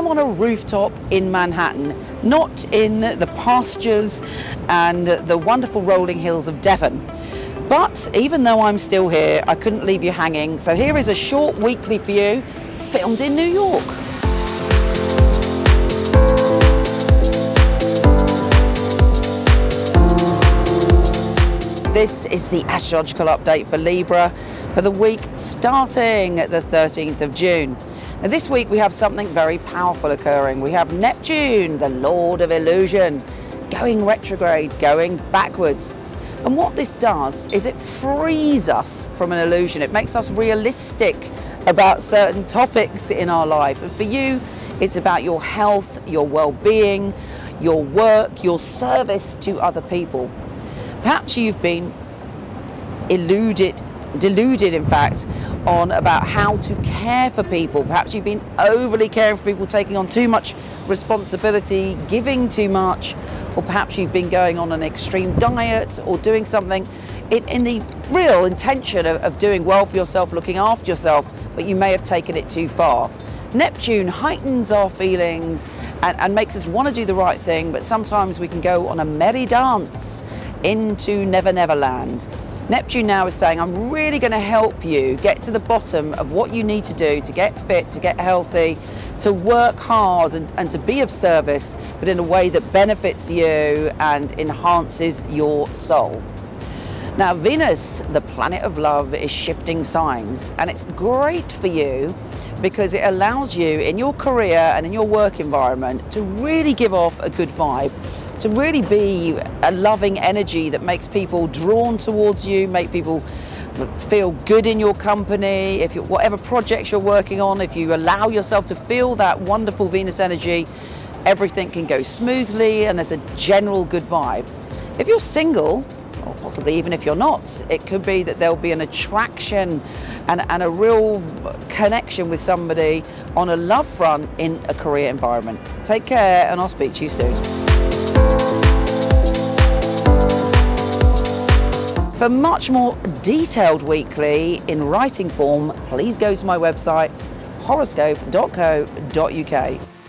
I'm on a rooftop in Manhattan, not in the pastures and the wonderful rolling hills of Devon. But even though I'm still here, I couldn't leave you hanging. So here is a short weekly for you, filmed in New York. This is the astrological update for Libra for the week starting the 13th of June. Now this week we have something very powerful occurring. We have Neptune, the Lord of Illusion, going retrograde, going backwards. And what this does is it frees us from an illusion. It makes us realistic about certain topics in our life. And for you, it's about your health, your well-being, your work, your service to other people. Perhaps you've been eluded, deluded in fact, on about how to care for people. Perhaps you've been overly caring for people, taking on too much responsibility, giving too much, or perhaps you've been going on an extreme diet or doing something in, in the real intention of, of doing well for yourself, looking after yourself, but you may have taken it too far. Neptune heightens our feelings and, and, makes us want to do the right thing, but sometimes we can go on a merry dance into Never Never Land. Neptune now is saying, I'm really going to help you get to the bottom of what you need to do to get fit, to get healthy, to work hard and, and to be of service, but in a way that benefits you and enhances your soul. Now, Venus, the planet of love, is shifting signs, and it's great for you because it allows you in your career and in your work environment to really give off a good vibe to really be a loving energy that makes people drawn towards you, make people feel good in your company, if you whatever projects you're working on, if you allow yourself to feel that wonderful Venus energy, everything can go smoothly and there's a general good vibe. If you're single, or possibly even if you're not, it could be that there'll be an attraction and, and a real connection with somebody on a love front in a career environment. Take care and I'll speak to you soon. For much more detailed weekly in writing form, please go to my website horoscope.co.uk.